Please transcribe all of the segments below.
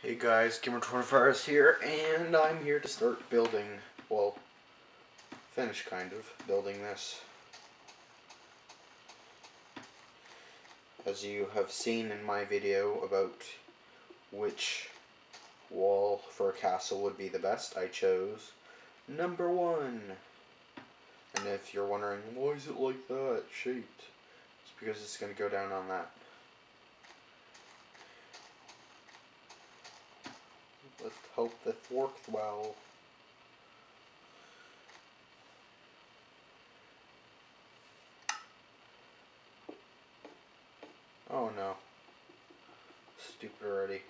Hey guys, Gamer24 here, and I'm here to start building, well, finish kind of, building this. As you have seen in my video about which wall for a castle would be the best, I chose number one. And if you're wondering, why is it like that shaped? It's because it's going to go down on that. Let's hope this works well. Oh no. Stupid already.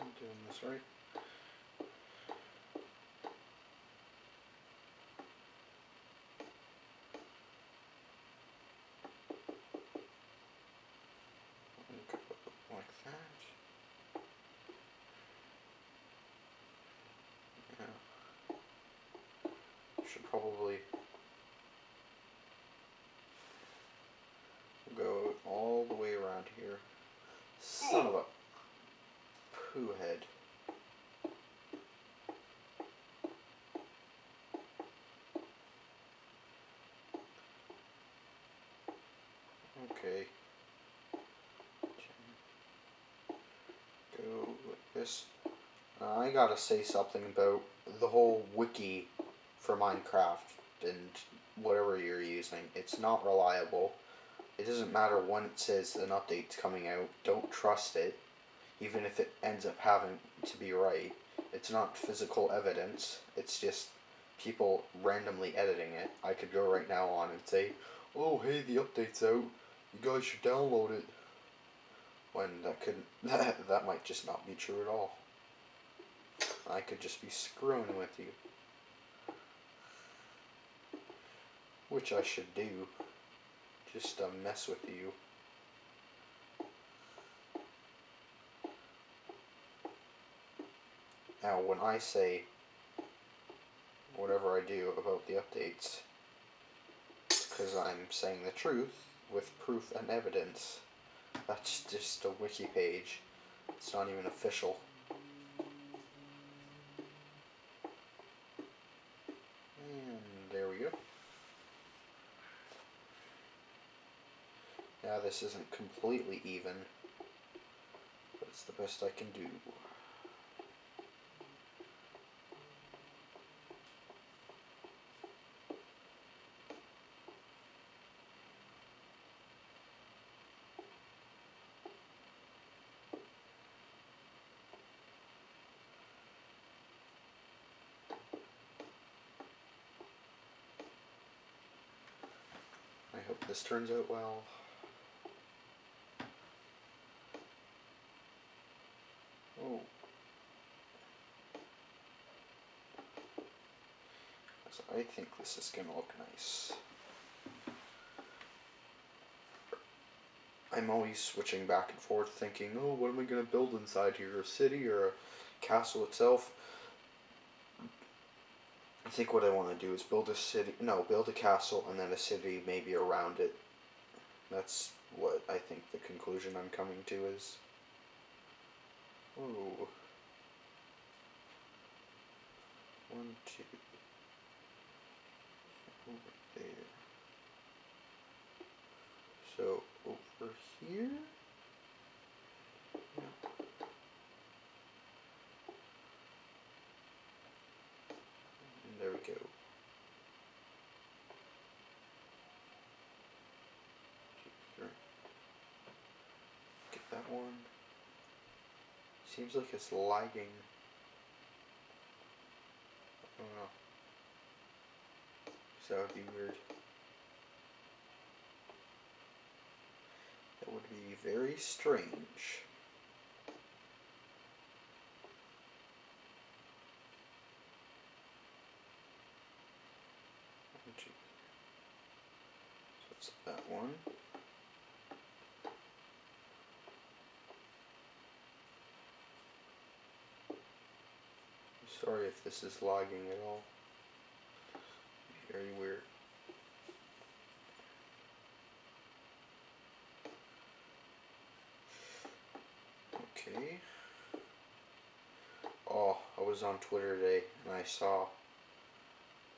I'm doing this right. Like that. Yeah. Should probably go all the way around here. Son of a poo head. Okay. Go like this. I gotta say something about the whole wiki for Minecraft and whatever you're using. It's not reliable. It doesn't matter when it says an update's coming out. Don't trust it even if it ends up having to be right. It's not physical evidence, it's just people randomly editing it. I could go right now on and say, oh hey, the update's out, you guys should download it. When that could, that, that might just not be true at all. I could just be screwing with you. Which I should do, just to mess with you. Now, when I say whatever I do about the updates, because I'm saying the truth with proof and evidence. That's just a wiki page. It's not even official. And there we go. Now this isn't completely even, but it's the best I can do. I hope this turns out well. Oh. So I think this is going to look nice. I'm always switching back and forth thinking, oh, what am I going to build inside here? A city or a castle itself? I think what I want to do is build a city, no, build a castle and then a city maybe around it. That's what I think the conclusion I'm coming to is. Ooh. One, two. Over there. So, over here? No. And there we go. Get that one. Seems like it's lagging. So that would be weird. That would be very strange. So that one. Sorry if this is lagging at all. Very weird. Okay. Oh, I was on Twitter today and I saw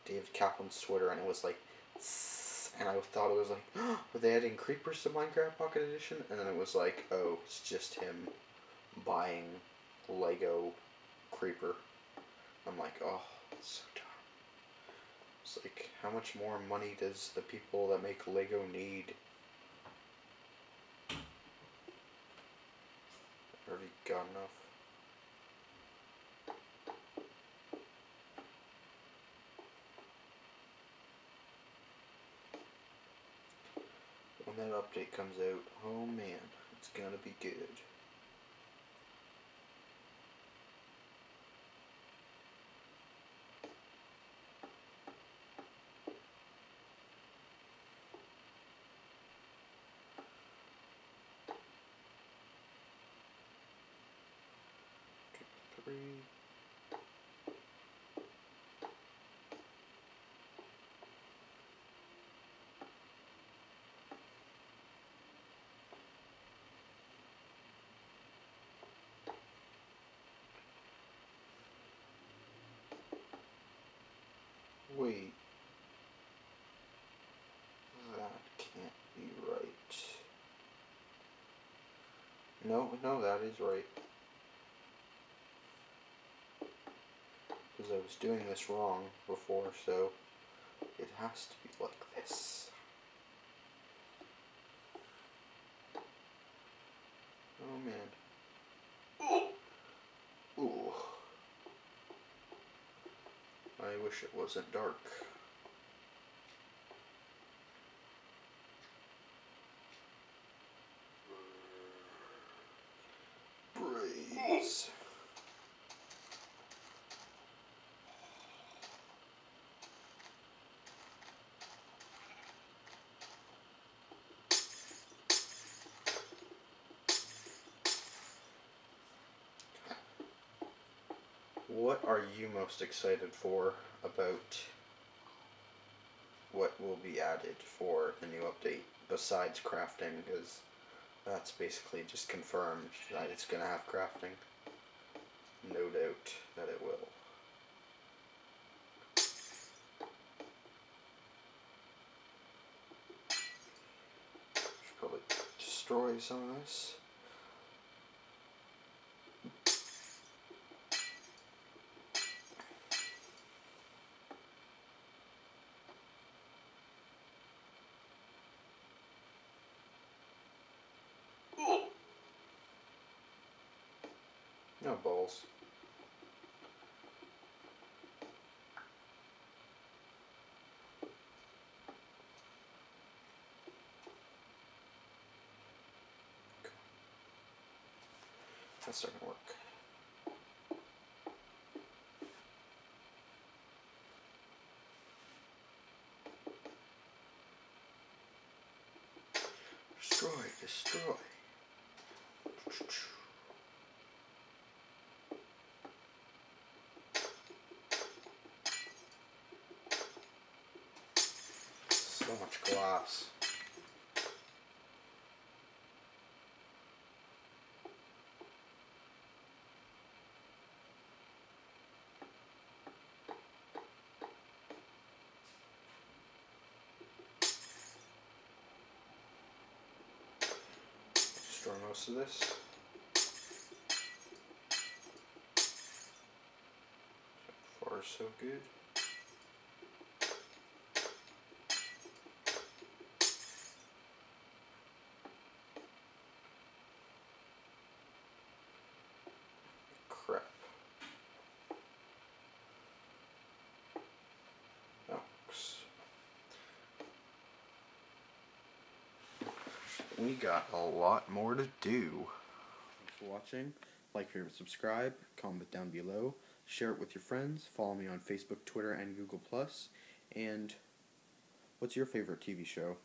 David Kaplan's Twitter and it was like, and I thought it was like, oh, are they adding creepers to Minecraft Pocket Edition? And then it was like, oh, it's just him buying Lego creeper. I'm like, oh, so. It's like, how much more money does the people that make Lego need? Already got enough. When that update comes out, oh man, it's gonna be good. Wait. That can't be right. No, no, that is right. Because I was doing this wrong before, so it has to be like this. Oh man. Ooh. I wish it wasn't dark. Braids. What are you most excited for about what will be added for the new update besides crafting? Because that's basically just confirmed that it's going to have crafting. No doubt that it will. Probably destroy some of this. No balls. That's not gonna work. Destroy, destroy. Much glass. Destroy most of this. So far, so good. We got a lot more to do. Thanks for watching. Like, favorite, subscribe, comment down below, share it with your friends, follow me on Facebook, Twitter, and Google And what's your favorite TV show?